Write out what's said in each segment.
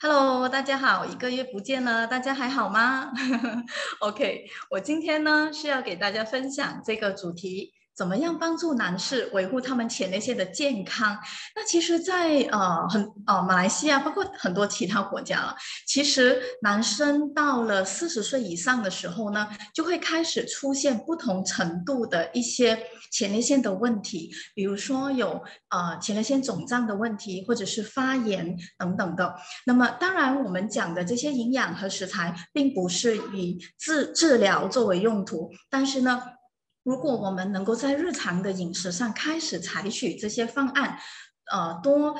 Hello，大家好，一个月不见了，大家还好吗？OK，我今天呢是要给大家分享这个主题。怎么样帮助男士维护他们前列腺的健康？那其实，在呃很呃马来西亚，包括很多其他国家了，其实男生到了四十岁以上的时候呢，就会开始出现不同程度的一些前列腺的问题，比如说有呃前列腺肿胀的问题，或者是发炎等等的。那么，当然我们讲的这些营养和食材，并不是以治治疗作为用途，但是呢。如果我们能够在日常的饮食上开始采取这些方案，呃，多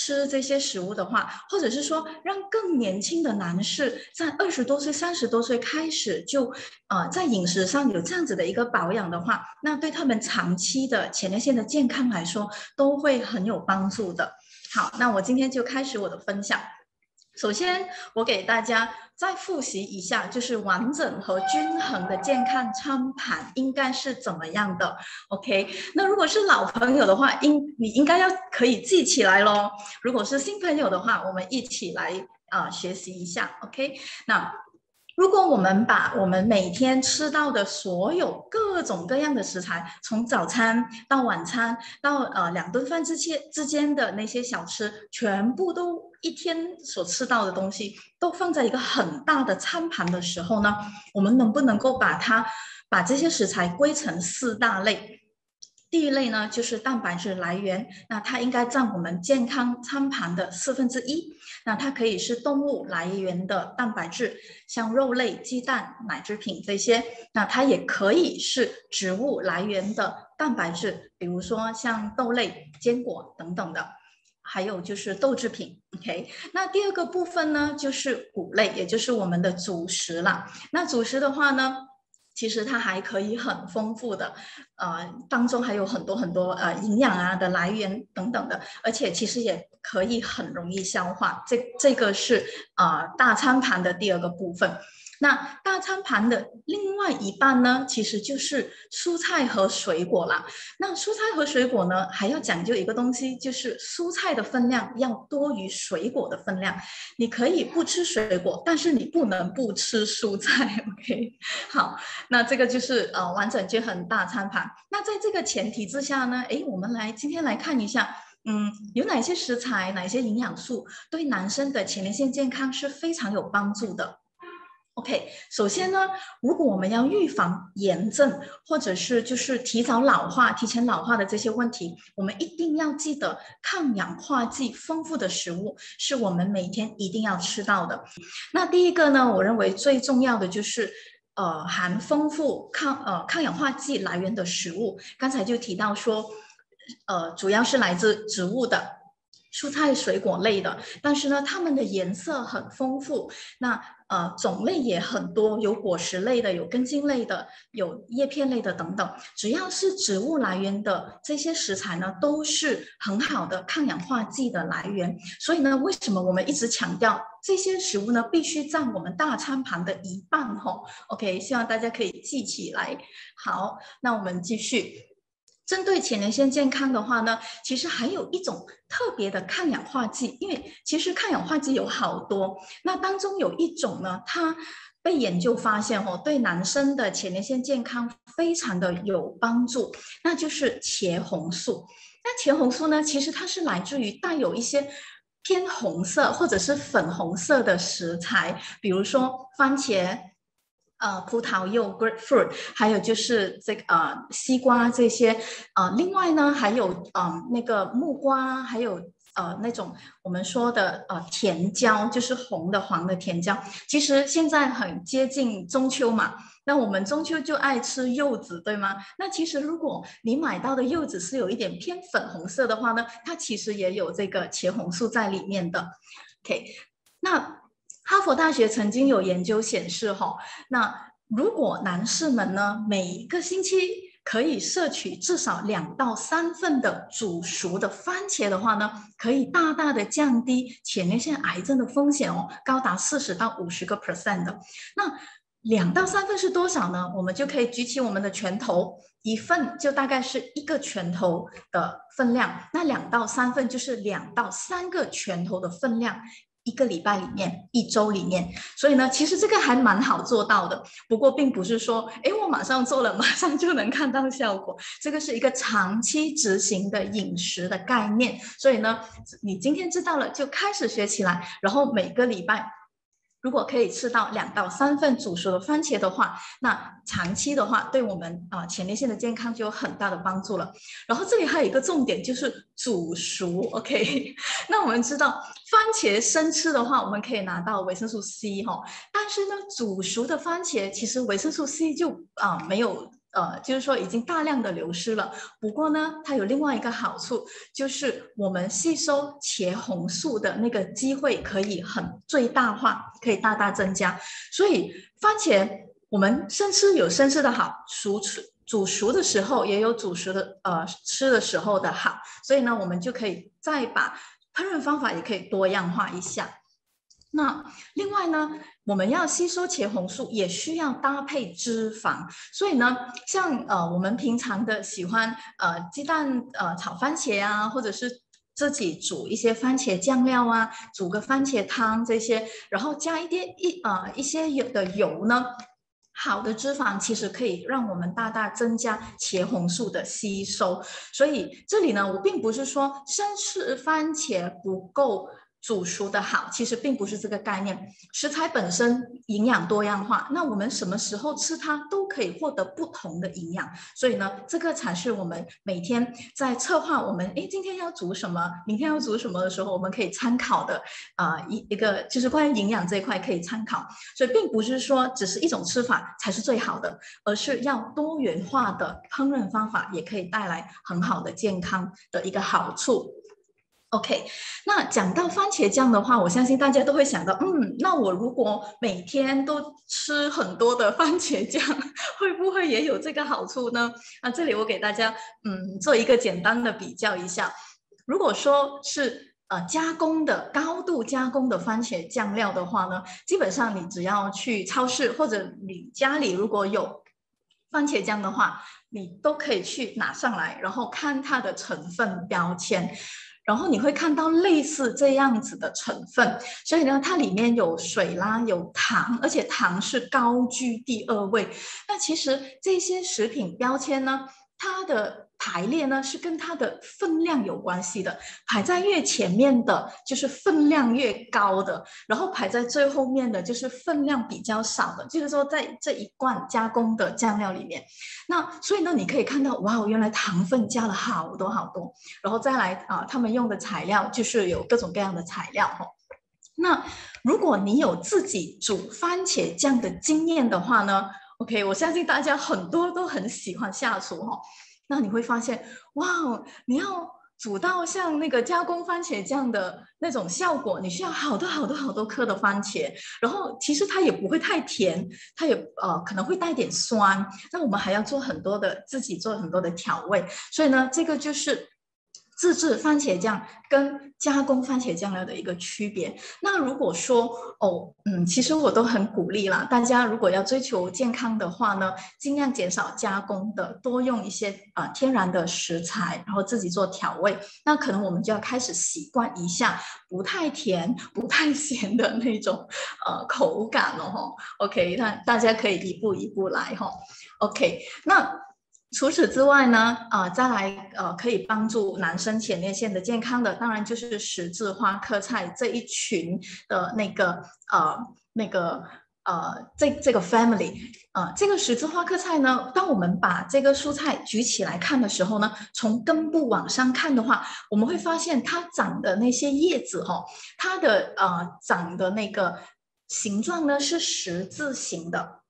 吃这些食物的话，或者是说让更年轻的男士在二十多岁、三十多岁开始就，呃，在饮食上有这样子的一个保养的话，那对他们长期的前列腺的健康来说都会很有帮助的。好，那我今天就开始我的分享。首先，我给大家再复习一下，就是完整和均衡的健康餐盘应该是怎么样的。OK，那如果是老朋友的话，应你应该要可以记起来喽。如果是新朋友的话，我们一起来啊学习一下。OK，那。如果我们把我们每天吃到的所有各种各样的食材，从早餐到晚餐到呃两顿饭之间之间的那些小吃，全部都一天所吃到的东西，都放在一个很大的餐盘的时候呢，我们能不能够把它把这些食材归成四大类？第一类呢，就是蛋白质来源，那它应该占我们健康餐盘的四分之一。那它可以是动物来源的蛋白质，像肉类、鸡蛋、奶制品这些；那它也可以是植物来源的蛋白质，比如说像豆类、坚果等等的，还有就是豆制品。OK，那第二个部分呢，就是谷类，也就是我们的主食了。那主食的话呢？其实它还可以很丰富的，呃，当中还有很多很多呃营养啊的来源等等的，而且其实也可以很容易消化。这这个是啊大餐盘的第二个部分。那大餐盘的另外一半呢，其实就是蔬菜和水果啦。那蔬菜和水果呢，还要讲究一个东西，就是蔬菜的分量要多于水果的分量。你可以不吃水果，但是你不能不吃蔬菜。OK，好，那这个就是呃完整均衡大餐盘。那在这个前提之下呢，诶，我们来今天来看一下，嗯，有哪些食材、哪些营养素对男生的前列腺健康是非常有帮助的。OK，首先呢，如果我们要预防炎症，或者是就是提早老化、提前老化的这些问题，我们一定要记得抗氧化剂丰富的食物是我们每天一定要吃到的。那第一个呢，我认为最重要的就是呃含丰富抗呃抗氧化剂来源的食物。刚才就提到说，呃主要是来自植物的。蔬菜水果类的，但是呢，它们的颜色很丰富，那呃种类也很多，有果实类的，有根茎类的，有叶片类的等等。只要是植物来源的这些食材呢，都是很好的抗氧化剂的来源。所以呢，为什么我们一直强调这些食物呢，必须占我们大餐盘的一半？吼，OK，希望大家可以记起来。好，那我们继续。针对前列腺健康的话呢，其实还有一种特别的抗氧化剂，因为其实抗氧化剂有好多，那当中有一种呢，它被研究发现哦，对男生的前列腺健康非常的有帮助，那就是茄红素。那茄红素呢，其实它是来自于带有一些偏红色或者是粉红色的食材，比如说番茄。呃，葡萄柚 （grapefruit），还有就是这个呃西瓜这些，呃，另外呢还有嗯那个木瓜，还有呃那种我们说的呃甜椒，就是红的黄的甜椒。其实现在很接近中秋嘛，那我们中秋就爱吃柚子，对吗？那其实如果你买到的柚子是有一点偏粉红色的话呢，它其实也有这个茄红素在里面的。OK，那。哈佛大学曾经有研究显示，哈，那如果男士们呢，每一个星期可以摄取至少两到三份的煮熟的番茄的话呢，可以大大的降低前列腺癌症的风险哦，高达四十到五十个 percent 的。那两到三份是多少呢？我们就可以举起我们的拳头，一份就大概是一个拳头的分量，那两到三份就是两到三个拳头的分量。一个礼拜里面、一周里面。所以呢，其实这个还蛮好做到的。不过，并不是说，哎，我马上做了，马上就能看到效果。这个是一个长期执行的饮食的概念。所以呢，你今天知道了，就开始学起来，然后每个礼拜。如果可以吃到两到三份煮熟的番茄的话，那长期的话，对我们啊前列腺的健康就有很大的帮助了。然后这里还有一个重点，就是煮熟。OK，那我们知道番茄生吃的话，我们可以拿到维生素 C 哈，但是呢，煮熟的番茄其实维生素 C 就啊没有。呃，就是说已经大量的流失了。不过呢，它有另外一个好处，就是我们吸收茄红素的那个机会可以很最大化，可以大大增加。所以番茄我们生吃有生吃的好，熟吃煮熟的时候也有煮熟的呃吃的时候的好。所以呢，我们就可以再把烹饪方法也可以多样化一下。那另外呢，我们要吸收茄红素，也需要搭配脂肪。所以呢，像呃我们平常的喜欢呃鸡蛋呃炒番茄啊，或者是自己煮一些番茄酱料啊，煮个番茄汤这些，然后加一点一呃一些有的油呢，好的脂肪其实可以让我们大大增加茄红素的吸收。所以这里呢，我并不是说生吃番茄不够。煮熟的好，其实并不是这个概念。食材本身营养多样化，那我们什么时候吃它都可以获得不同的营养。所以呢，这个才是我们每天在策划我们诶今天要煮什么，明天要煮什么的时候，我们可以参考的啊一一个就是关于营养这一块可以参考。所以并不是说只是一种吃法才是最好的，而是要多元化的烹饪方法也可以带来很好的健康的一个好处。OK，那讲到番茄酱的话，我相信大家都会想到，嗯，那我如果每天都吃很多的番茄酱，会不会也有这个好处呢？那这里我给大家，嗯，做一个简单的比较一下。如果说是呃加工的高度加工的番茄酱料的话呢，基本上你只要去超市或者你家里如果有番茄酱的话，你都可以去拿上来，然后看它的成分标签。然后你会看到类似这样子的成分，所以呢，它里面有水啦，有糖，而且糖是高居第二位。那其实这些食品标签呢，它的。排列呢是跟它的分量有关系的，排在越前面的就是分量越高的，然后排在最后面的就是分量比较少的。就是说，在这一罐加工的酱料里面，那所以呢，你可以看到，哇，原来糖分加了好多好多。然后再来啊，他们用的材料就是有各种各样的材料哈。那如果你有自己煮番茄酱的经验的话呢，OK，我相信大家很多都很喜欢下厨哈。那你会发现，哇，你要煮到像那个加工番茄酱的那种效果，你需要好多好多好多颗的番茄，然后其实它也不会太甜，它也呃可能会带点酸，那我们还要做很多的自己做很多的调味，所以呢，这个就是。自制番茄酱跟加工番茄酱料的一个区别。那如果说哦，嗯，其实我都很鼓励啦，大家如果要追求健康的话呢，尽量减少加工的，多用一些啊天然的食材，然后自己做调味。那可能我们就要开始习惯一下不太甜、不太咸的那种呃口感了哈。OK，那大家可以一步一步来哈。OK，那。除此之外呢，啊，再来呃，可以帮助男生前列腺的健康的，当然就是十字花科菜这一群的那个呃那个呃这这个 family 啊，这个十字花科菜呢，当我们把这个蔬菜举起来看的时候呢，从根部往上看的话，我们会发现它长的那些叶子哈，它的呃长的那个形状呢是十字形的。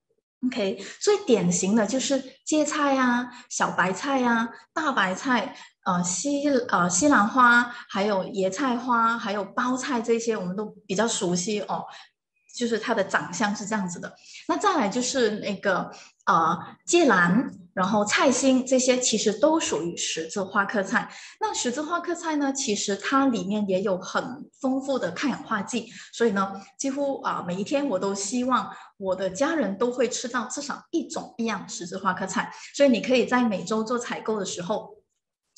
OK，最典型的就是芥菜呀、小白菜呀、大白菜，呃西呃西兰花，还有野菜花，还有包菜这些，我们都比较熟悉哦。就是它的长相是这样子的。那再来就是那个呃芥兰，然后菜心这些其实都属于十字花科菜。那十字花科菜呢，其实它里面也有很丰富的抗氧化剂，所以呢，几乎啊每一天我都希望我的家人都会吃到至少一种一样十字花科菜。所以你可以在每周做采购的时候。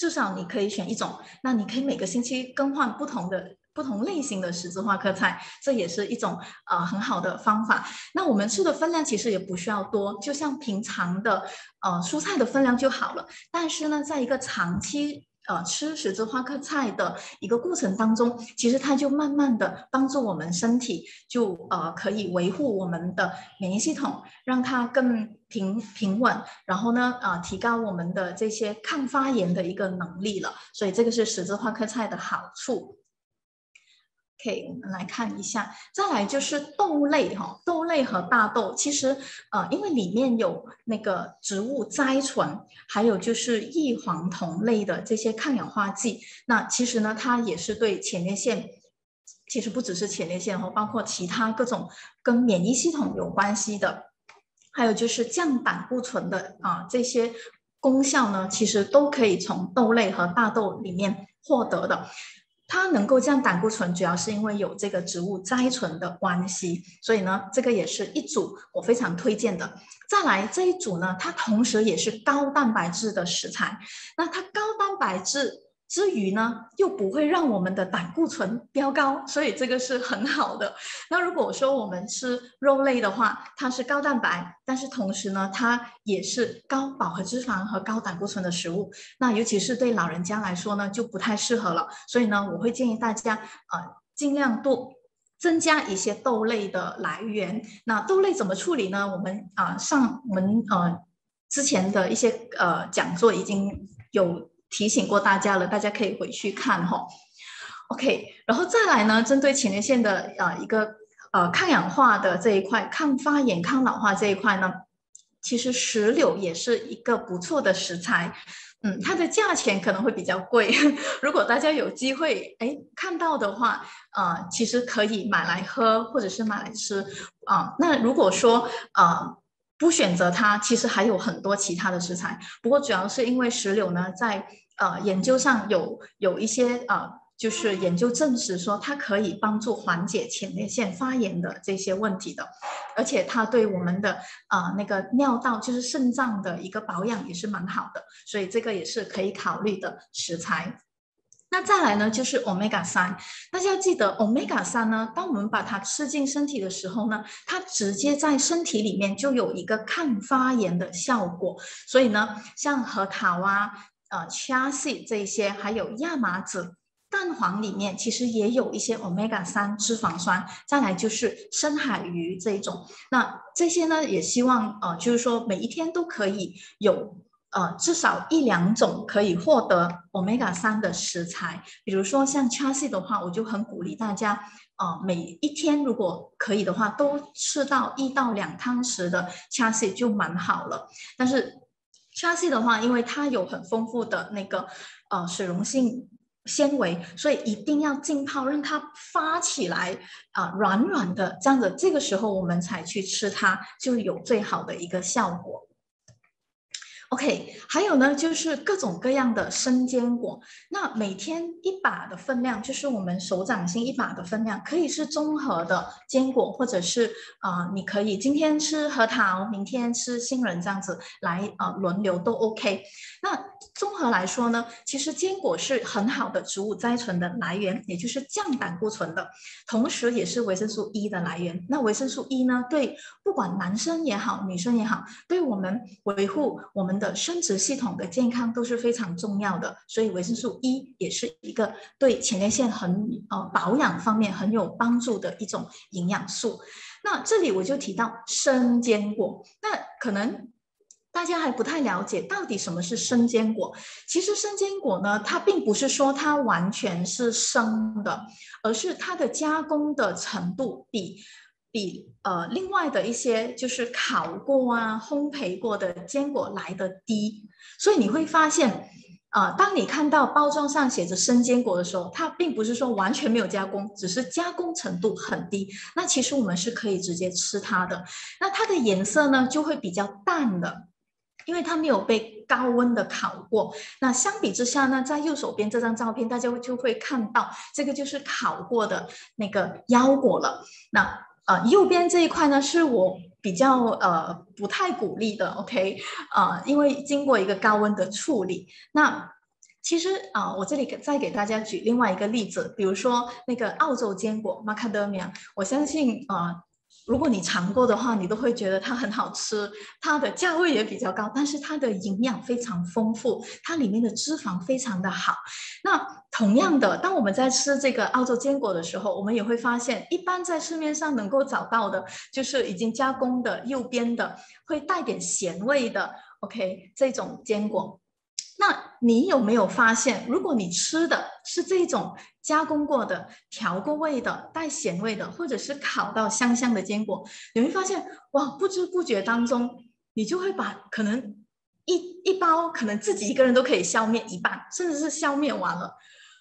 至少你可以选一种，那你可以每个星期更换不同的不同类型的十字花科菜，这也是一种呃很好的方法。那我们吃的分量其实也不需要多，就像平常的呃蔬菜的分量就好了。但是呢，在一个长期呃吃十字花科菜的一个过程当中，其实它就慢慢的帮助我们身体就呃可以维护我们的免疫系统，让它更平平稳，然后呢呃提高我们的这些抗发炎的一个能力了。所以这个是十字花科菜的好处。可以我们来看一下，再来就是豆类哈，豆类和大豆其实呃，因为里面有那个植物甾醇，还有就是异黄酮类的这些抗氧化剂，那其实呢，它也是对前列腺，其实不只是前列腺哦，包括其他各种跟免疫系统有关系的，还有就是降胆固醇的啊这些功效呢，其实都可以从豆类和大豆里面获得的。它能够降胆固醇，主要是因为有这个植物甾醇的关系，所以呢，这个也是一组我非常推荐的。再来这一组呢，它同时也是高蛋白质的食材，那它高蛋白质。之余呢，又不会让我们的胆固醇飙高，所以这个是很好的。那如果说我们吃肉类的话，它是高蛋白，但是同时呢，它也是高饱和脂肪和高胆固醇的食物。那尤其是对老人家来说呢，就不太适合了。所以呢，我会建议大家呃尽量多增加一些豆类的来源。那豆类怎么处理呢？我们啊上我们呃之前的一些呃讲座已经有。提醒过大家了，大家可以回去看哈。OK，然后再来呢，针对前列腺的呃一个呃抗氧化的这一块、抗发炎、抗老化这一块呢，其实石榴也是一个不错的食材。嗯，它的价钱可能会比较贵，如果大家有机会哎看到的话，呃，其实可以买来喝或者是买来吃啊。那如果说呃。不选择它，其实还有很多其他的食材。不过主要是因为石榴呢，在呃研究上有有一些呃，就是研究证实说它可以帮助缓解前列腺发炎的这些问题的，而且它对我们的呃那个尿道，就是肾脏的一个保养也是蛮好的，所以这个也是可以考虑的食材。那再来呢，就是 omega 三。大家要记得，omega 三呢，当我们把它吃进身体的时候呢，它直接在身体里面就有一个抗发炎的效果。所以呢，像核桃啊、呃 chia seed 这些，还有亚麻籽、蛋黄里面，其实也有一些 omega 三脂肪酸。再来就是深海鱼这一种。那这些呢，也希望呃，就是说每一天都可以有。呃，至少一两种可以获得 omega 三的食材，比如说像 c h a s i 的话，我就很鼓励大家，呃，每一天如果可以的话，都吃到一到两汤匙的 c h a s i 就蛮好了。但是 c h a s i 的话，因为它有很丰富的那个呃水溶性纤维，所以一定要浸泡，让它发起来啊，软软的这样子，这个时候我们才去吃它，就有最好的一个效果。OK，还有呢，就是各种各样的生坚果。那每天一把的分量，就是我们手掌心一把的分量，可以是综合的坚果，或者是啊，你可以今天吃核桃，明天吃杏仁，这样子来啊轮流都 OK。那综合来说呢，其实坚果是很好的植物甾醇的来源，也就是降胆固醇的，同时也是维生素 E 的来源。那维生素 E 呢，对不管男生也好，女生也好，对我们维护我们。的生殖系统的健康都是非常重要的，所以维生素 E 也是一个对前列腺很呃保养方面很有帮助的一种营养素。那这里我就提到生坚果，那可能大家还不太了解到底什么是生坚果。其实生坚果呢，它并不是说它完全是生的，而是它的加工的程度比。比呃另外的一些就是烤过啊、烘焙过的坚果来的低，所以你会发现，啊，当你看到包装上写着生坚果的时候，它并不是说完全没有加工，只是加工程度很低。那其实我们是可以直接吃它的。那它的颜色呢就会比较淡的，因为它没有被高温的烤过。那相比之下呢，在右手边这张照片，大家就会看到这个就是烤过的那个腰果了。那啊，右边这一块呢，是我比较呃不太鼓励的，OK，啊，因为经过一个高温的处理，那其实啊，我这里再给大家举另外一个例子，比如说那个澳洲坚果 Macadamia，我相信啊。如果你尝过的话，你都会觉得它很好吃，它的价位也比较高，但是它的营养非常丰富，它里面的脂肪非常的好。那同样的，当我们在吃这个澳洲坚果的时候，我们也会发现，一般在市面上能够找到的，就是已经加工的、右边的，会带点咸味的，OK，这种坚果。那你有没有发现，如果你吃的是这种加工过的、调过味的、带咸味的，或者是烤到香香的坚果，你会发现哇，不知不觉当中，你就会把可能一一包可能自己一个人都可以消灭一半，甚至是消灭完了。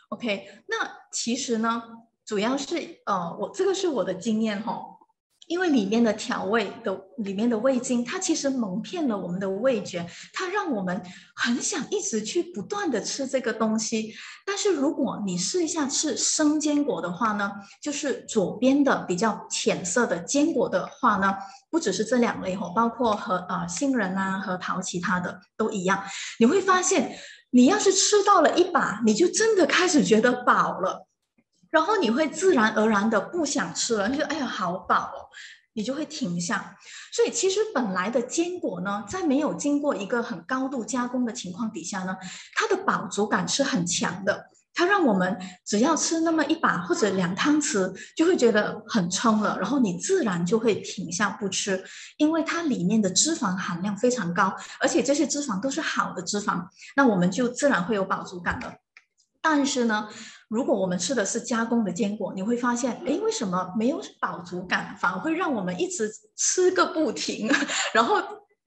OK，那其实呢，主要是呃，我这个是我的经验哈。因为里面的调味的里面的味精，它其实蒙骗了我们的味觉，它让我们很想一直去不断的吃这个东西。但是如果你试一下吃生坚果的话呢，就是左边的比较浅色的坚果的话呢，不只是这两类哦，包括和呃杏仁啊、核桃其他的都一样，你会发现，你要是吃到了一把，你就真的开始觉得饱了。然后你会自然而然的不想吃了，就觉得哎呀好饱哦，你就会停下。所以其实本来的坚果呢，在没有经过一个很高度加工的情况底下呢，它的饱足感是很强的。它让我们只要吃那么一把或者两汤匙，就会觉得很撑了，然后你自然就会停下不吃，因为它里面的脂肪含量非常高，而且这些脂肪都是好的脂肪，那我们就自然会有饱足感的。但是呢？如果我们吃的是加工的坚果，你会发现，哎，为什么没有饱足感，反而会让我们一直吃个不停？然后，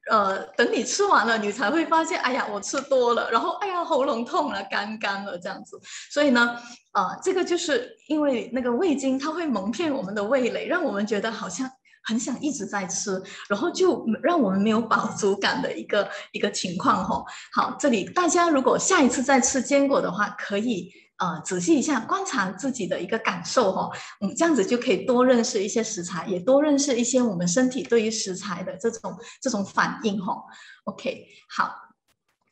呃，等你吃完了，你才会发现，哎呀，我吃多了，然后，哎呀，喉咙痛了，干干了这样子。所以呢，呃，这个就是因为那个味精，它会蒙骗我们的味蕾，让我们觉得好像很想一直在吃，然后就让我们没有饱足感的一个一个情况哈。好，这里大家如果下一次再吃坚果的话，可以。呃，仔细一下观察自己的一个感受哈，嗯，这样子就可以多认识一些食材，也多认识一些我们身体对于食材的这种这种反应哈。OK，好，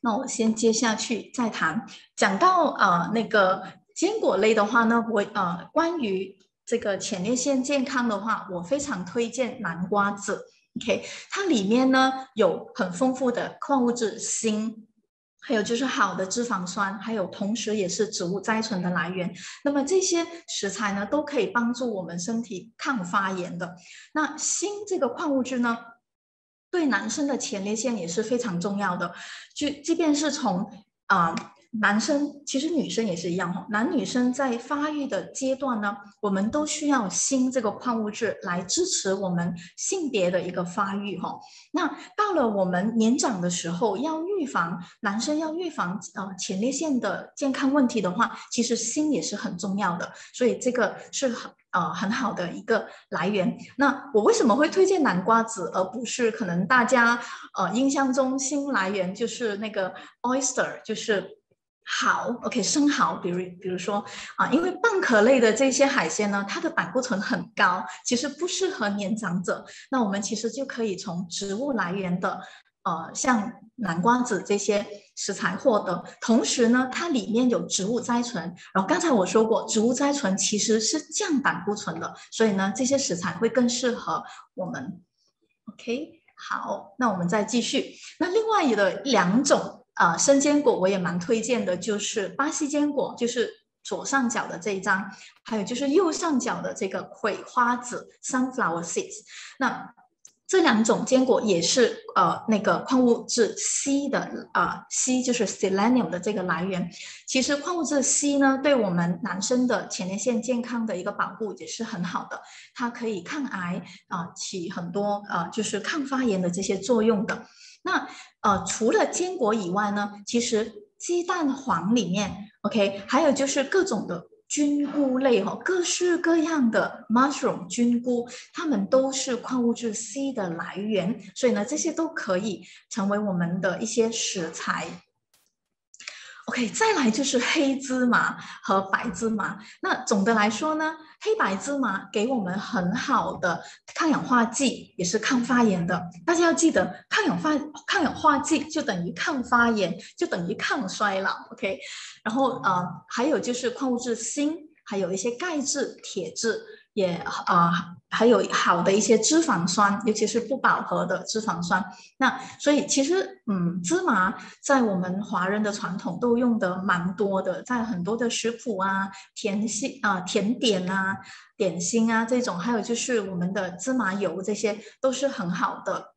那我先接下去再谈，讲到呃那个坚果类的话呢，我呃关于这个前列腺健康的话，我非常推荐南瓜子。OK，它里面呢有很丰富的矿物质锌。还有就是好的脂肪酸，还有同时也是植物甾醇的来源。那么这些食材呢，都可以帮助我们身体抗发炎的。那锌这个矿物质呢，对男生的前列腺也是非常重要的。就即便是从啊。男生其实女生也是一样哈，男女生在发育的阶段呢，我们都需要锌这个矿物质来支持我们性别的一个发育哈。那到了我们年长的时候，要预防男生要预防呃前列腺的健康问题的话，其实锌也是很重要的，所以这个是很呃很好的一个来源。那我为什么会推荐南瓜子，而不是可能大家呃印象中锌来源就是那个 oyster，就是。好，OK，生蚝，比如比如说啊，因为蚌壳类的这些海鲜呢，它的胆固醇很高，其实不适合年长者。那我们其实就可以从植物来源的，呃，像南瓜子这些食材获得。同时呢，它里面有植物甾醇，然后刚才我说过，植物甾醇其实是降胆固醇的，所以呢，这些食材会更适合我们。OK，好，那我们再继续。那另外的两种。啊，生坚果我也蛮推荐的，就是巴西坚果，就是左上角的这一张，还有就是右上角的这个葵花籽 （sunflower seeds）。那这两种坚果也是呃那个矿物质硒的啊，硒就是 selenium 的这个来源。其实矿物质硒呢，对我们男生的前列腺健康的一个保护也是很好的，它可以抗癌啊，起很多呃就是抗发炎的这些作用的。那呃，除了坚果以外呢，其实鸡蛋黄里面，OK，还有就是各种的菌菇类哈，各式各样的 mushroom 菌菇，它们都是矿物质 C 的来源，所以呢，这些都可以成为我们的一些食材。OK，再来就是黑芝麻和白芝麻。那总的来说呢，黑白芝麻给我们很好的抗氧化剂，也是抗发炎的。大家要记得，抗氧化抗氧化剂就等于抗发炎，就等于抗衰老。OK，然后呃，还有就是矿物质锌，还有一些钙质、铁质。也啊，还有好的一些脂肪酸，尤其是不饱和的脂肪酸。那所以其实，嗯，芝麻在我们华人的传统都用的蛮多的，在很多的食谱啊、甜心啊、甜点啊、点心啊这种，还有就是我们的芝麻油，这些都是很好的。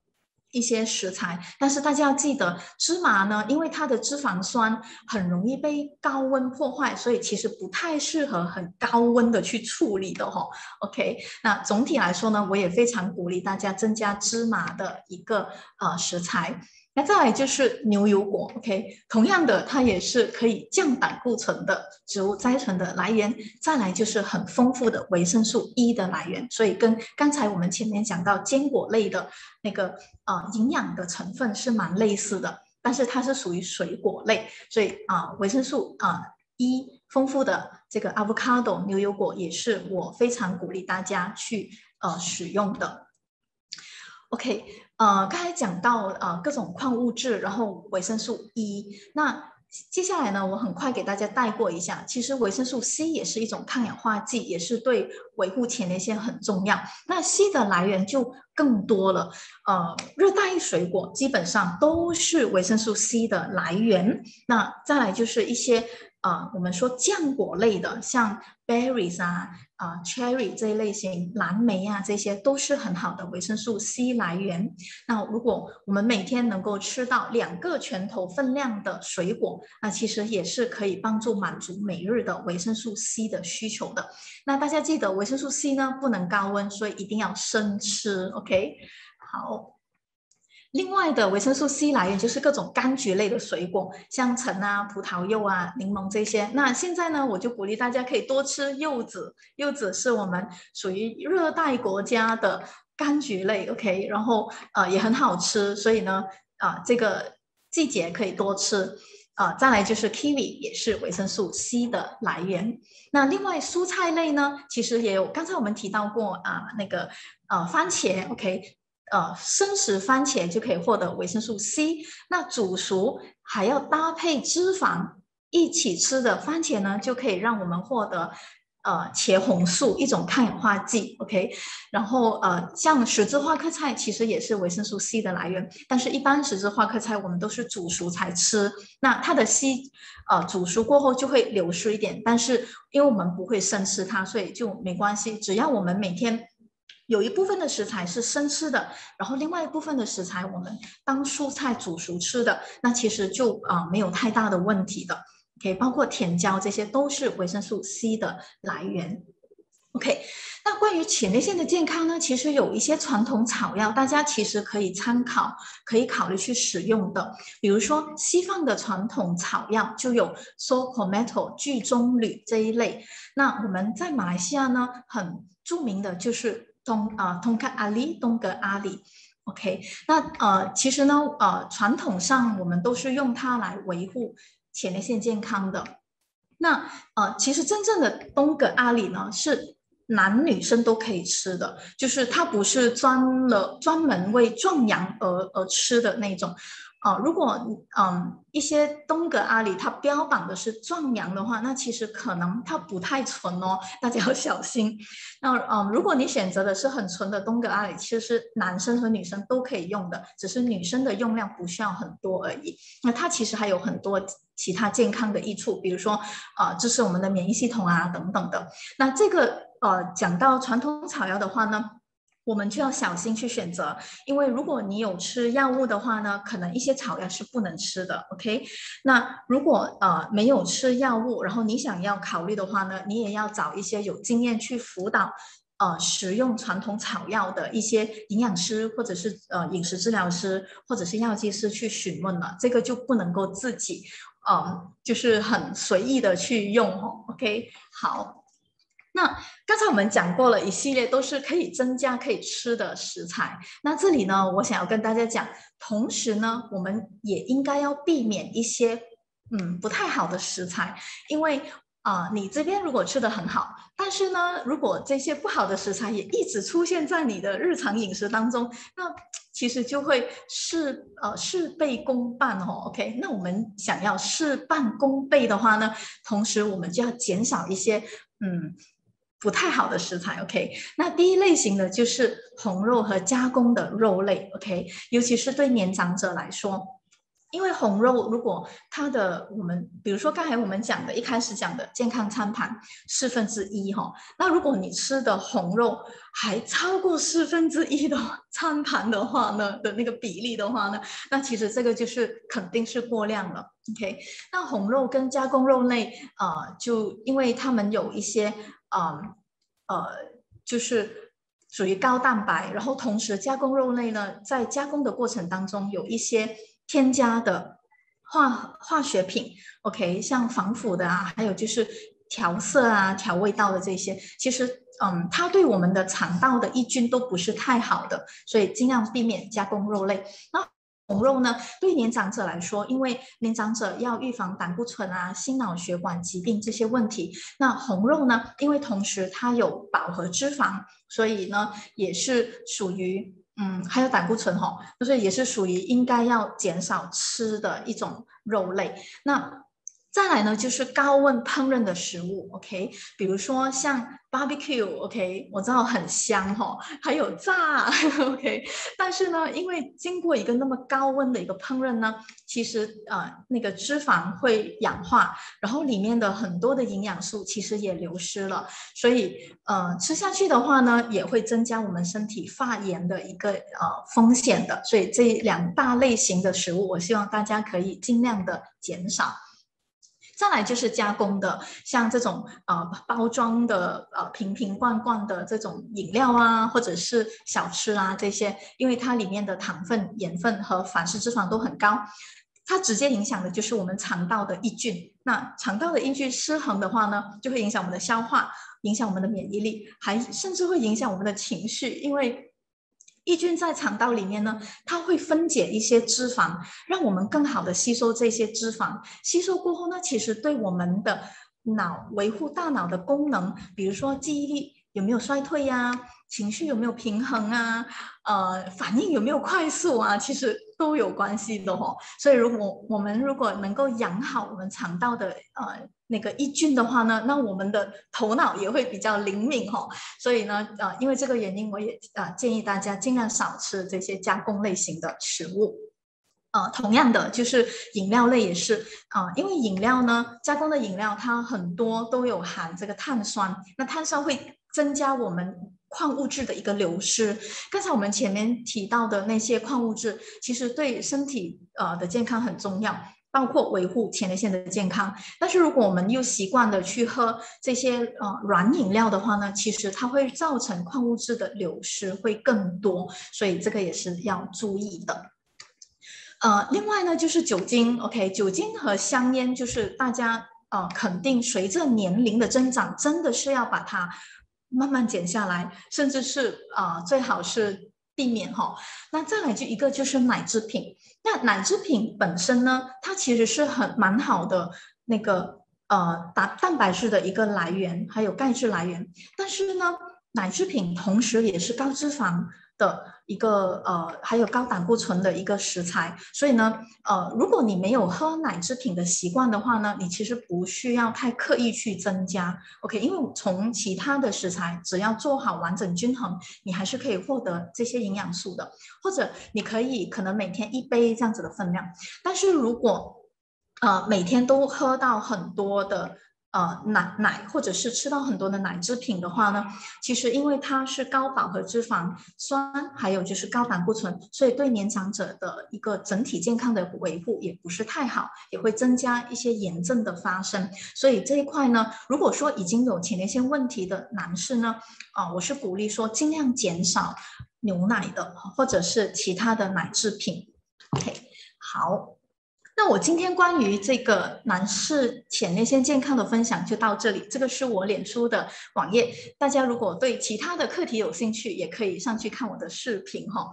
一些食材，但是大家要记得，芝麻呢，因为它的脂肪酸很容易被高温破坏，所以其实不太适合很高温的去处理的哈。OK，那总体来说呢，我也非常鼓励大家增加芝麻的一个呃食材。那再来就是牛油果，OK，同样的，它也是可以降胆固醇的植物甾醇的来源。再来就是很丰富的维生素 E 的来源，所以跟刚才我们前面讲到坚果类的那个啊营养的成分是蛮类似的，但是它是属于水果类，所以啊维生素啊 E 丰富的这个 avocado 牛油果也是我非常鼓励大家去呃使用的。OK。呃，刚才讲到呃各种矿物质，然后维生素 E，那接下来呢，我很快给大家带过一下。其实维生素 C 也是一种抗氧化剂，也是对维护前列腺很重要。那 C 的来源就更多了，呃，热带水果基本上都是维生素 C 的来源。那再来就是一些。啊，我们说浆果类的，像 berries 啊、啊 cherry 这一类型，蓝莓啊，这些都是很好的维生素 C 来源。那如果我们每天能够吃到两个拳头分量的水果，那其实也是可以帮助满足每日的维生素 C 的需求的。那大家记得维生素 C 呢，不能高温，所以一定要生吃。OK，好。另外的维生素 C 来源就是各种柑橘类的水果，像橙啊、葡萄柚啊、柠檬这些。那现在呢，我就鼓励大家可以多吃柚子，柚子是我们属于热带国家的柑橘类，OK，然后呃也很好吃，所以呢啊这个季节可以多吃啊。再来就是 kiwi 也是维生素 C 的来源。那另外蔬菜类呢，其实也有，刚才我们提到过啊那个呃番茄，OK。呃，生食番茄就可以获得维生素 C。那煮熟还要搭配脂肪一起吃的番茄呢，就可以让我们获得呃茄红素，一种抗氧化剂。OK，然后呃，像十字花科菜其实也是维生素 C 的来源，但是一般十字花科菜我们都是煮熟才吃。那它的 C 呃煮熟过后就会流失一点，但是因为我们不会生吃它，所以就没关系。只要我们每天。有一部分的食材是生吃的，然后另外一部分的食材我们当蔬菜煮熟吃的，那其实就啊没有太大的问题的。OK，包括甜椒这些都是维生素 C 的来源。OK，那关于前列腺的健康呢，其实有一些传统草药，大家其实可以参考，可以考虑去使用的。比如说西方的传统草药就有 s o c o m e t o 聚棕榈这一类。那我们在马来西亚呢，很著名的就是。东啊，通克阿里，东格阿里，OK，那呃，其实呢，呃，传统上我们都是用它来维护前列腺健康的。那呃，其实真正的东格阿里呢，是男女生都可以吃的，就是它不是专了专门为壮阳而而吃的那种。啊，如果嗯一些东格阿里它标榜的是壮阳的话，那其实可能它不太纯哦，大家要小心。那嗯，如果你选择的是很纯的东格阿里，其实男生和女生都可以用的，只是女生的用量不需要很多而已。那它其实还有很多其他健康的益处，比如说啊支持我们的免疫系统啊等等的。那这个呃讲到传统草药的话呢？我们就要小心去选择，因为如果你有吃药物的话呢，可能一些草药是不能吃的。OK，那如果呃没有吃药物，然后你想要考虑的话呢，你也要找一些有经验去辅导呃食用传统草药的一些营养师或者是呃饮食治疗师或者是药剂师去询问了，这个就不能够自己呃就是很随意的去用。OK，好。那刚才我们讲过了一系列都是可以增加可以吃的食材。那这里呢，我想要跟大家讲，同时呢，我们也应该要避免一些嗯不太好的食材，因为啊你这边如果吃的很好，但是呢，如果这些不好的食材也一直出现在你的日常饮食当中，那 其实就会事呃事倍功半哦。OK，那我们想要事半功倍的话呢，同时我们就要减少一些嗯。不太好的食材，OK。那第一类型的就是红肉和加工的肉类，OK。尤其是对年长者来说，因为红肉如果它的我们，比如说刚才我们讲的，一开始讲的健康餐盘四分之一哈，那如果你吃的红肉还超过四分之一的餐盘的话呢，的那个比例的话呢，那其实这个就是肯定是过量了，OK。那红肉跟加工肉类啊，就因为它们有一些。嗯，呃，就是属于高蛋白，然后同时加工肉类呢，在加工的过程当中有一些添加的化化学品，OK，像防腐的啊，还有就是调色啊、调味道的这些，其实嗯，它对我们的肠道的益菌都不是太好的，所以尽量避免加工肉类。那红肉呢，对年长者来说，因为年长者要预防胆固醇啊、心脑血管疾病这些问题，那红肉呢，因为同时它有饱和脂肪，所以呢，也是属于嗯，还有胆固醇哈，就是也是属于应该要减少吃的一种肉类。那再来呢，就是高温烹饪的食物，OK，比如说像 barbecue，OK，我知道很香哈，还有炸，OK，但是呢，因为经过一个那么高温的一个烹饪呢，其实呃那个脂肪会氧化，然后里面的很多的营养素其实也流失了，所以呃吃下去的话呢，也会增加我们身体发炎的一个呃风险的，所以这两大类型的食物，我希望大家可以尽量的减少。再来就是加工的，像这种呃包装的呃瓶瓶罐罐的这种饮料啊，或者是小吃啊这些，因为它里面的糖分、盐分和反式脂肪都很高，它直接影响的就是我们肠道的益菌。那肠道的益菌失衡的话呢，就会影响我们的消化，影响我们的免疫力，还甚至会影响我们的情绪，因为。益菌在肠道里面呢，它会分解一些脂肪，让我们更好的吸收这些脂肪。吸收过后呢，其实对我们的脑维护大脑的功能，比如说记忆力有没有衰退呀，情绪有没有平衡啊，呃，反应有没有快速啊，其实都有关系的哦。所以，如果我们如果能够养好我们肠道的呃。那个抑菌的话呢，那我们的头脑也会比较灵敏哈，所以呢，呃，因为这个原因，我也呃建议大家尽量少吃这些加工类型的食物。呃，同样的就是饮料类也是啊，因为饮料呢，加工的饮料它很多都有含这个碳酸，那碳酸会增加我们矿物质的一个流失。刚才我们前面提到的那些矿物质，其实对身体呃的健康很重要。包括维护前列腺的健康，但是如果我们又习惯的去喝这些呃软饮料的话呢，其实它会造成矿物质的流失会更多，所以这个也是要注意的。呃，另外呢就是酒精，OK，酒精和香烟就是大家呃肯定随着年龄的增长，真的是要把它慢慢减下来，甚至是啊最好是。避免哈，那再来就一个就是奶制品。那奶制品本身呢，它其实是很蛮好的那个呃蛋蛋白质的一个来源，还有钙质来源。但是呢，奶制品同时也是高脂肪。的一个呃，还有高胆固醇的一个食材，所以呢，呃，如果你没有喝奶制品的习惯的话呢，你其实不需要太刻意去增加，OK？因为从其他的食材，只要做好完整均衡，你还是可以获得这些营养素的，或者你可以可能每天一杯这样子的分量，但是如果呃每天都喝到很多的。呃，奶奶或者是吃到很多的奶制品的话呢，其实因为它是高饱和脂肪酸，还有就是高胆固醇，所以对年长者的一个整体健康的维护也不是太好，也会增加一些炎症的发生。所以这一块呢，如果说已经有前列腺问题的男士呢，啊，我是鼓励说尽量减少牛奶的或者是其他的奶制品。OK，好。那我今天关于这个男士前列腺健康的分享就到这里。这个是我脸书的网页，大家如果对其他的课题有兴趣，也可以上去看我的视频哈。